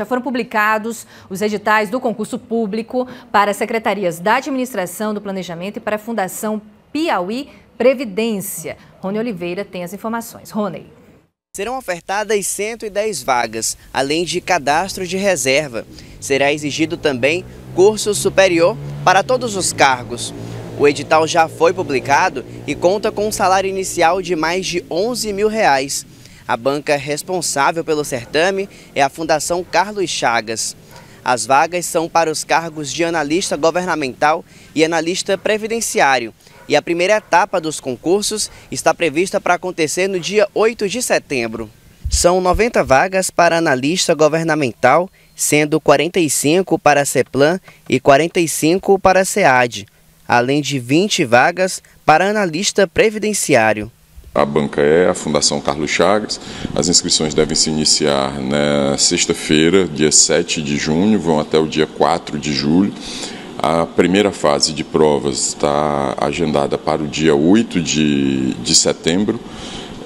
Já foram publicados os editais do concurso público para as secretarias da Administração, do Planejamento e para a Fundação Piauí Previdência. Rony Oliveira tem as informações. Rony. Serão ofertadas 110 vagas, além de cadastro de reserva. Será exigido também curso superior para todos os cargos. O edital já foi publicado e conta com um salário inicial de mais de 11 mil reais. A banca responsável pelo certame é a Fundação Carlos Chagas. As vagas são para os cargos de analista governamental e analista previdenciário. E a primeira etapa dos concursos está prevista para acontecer no dia 8 de setembro. São 90 vagas para analista governamental, sendo 45 para a CEPLAN e 45 para a SEAD, além de 20 vagas para analista previdenciário. A banca é a Fundação Carlos Chagas. As inscrições devem se iniciar na sexta-feira, dia 7 de junho, vão até o dia 4 de julho. A primeira fase de provas está agendada para o dia 8 de, de setembro.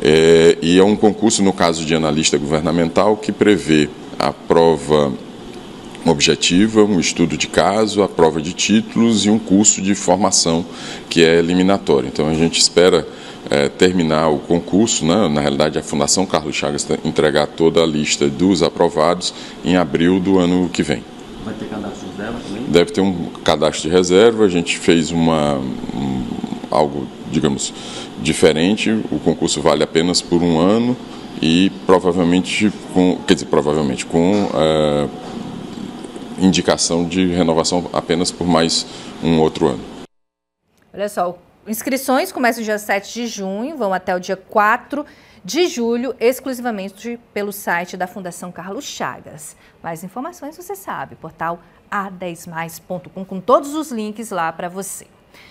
É, e é um concurso, no caso de analista governamental, que prevê a prova objetiva, um estudo de caso, a prova de títulos e um curso de formação que é eliminatório. Então a gente espera é, terminar o concurso, né? na realidade a Fundação Carlos Chagas entregar toda a lista dos aprovados em abril do ano que vem. Vai ter cadastro de reserva também? Deve ter um cadastro de reserva, a gente fez uma, um, algo, digamos, diferente, o concurso vale apenas por um ano e provavelmente com, quer dizer, provavelmente com é, indicação de renovação apenas por mais um outro ano. Olha só, Inscrições começam dia 7 de junho, vão até o dia 4 de julho, exclusivamente pelo site da Fundação Carlos Chagas. Mais informações você sabe, portal a10mais.com, com todos os links lá para você.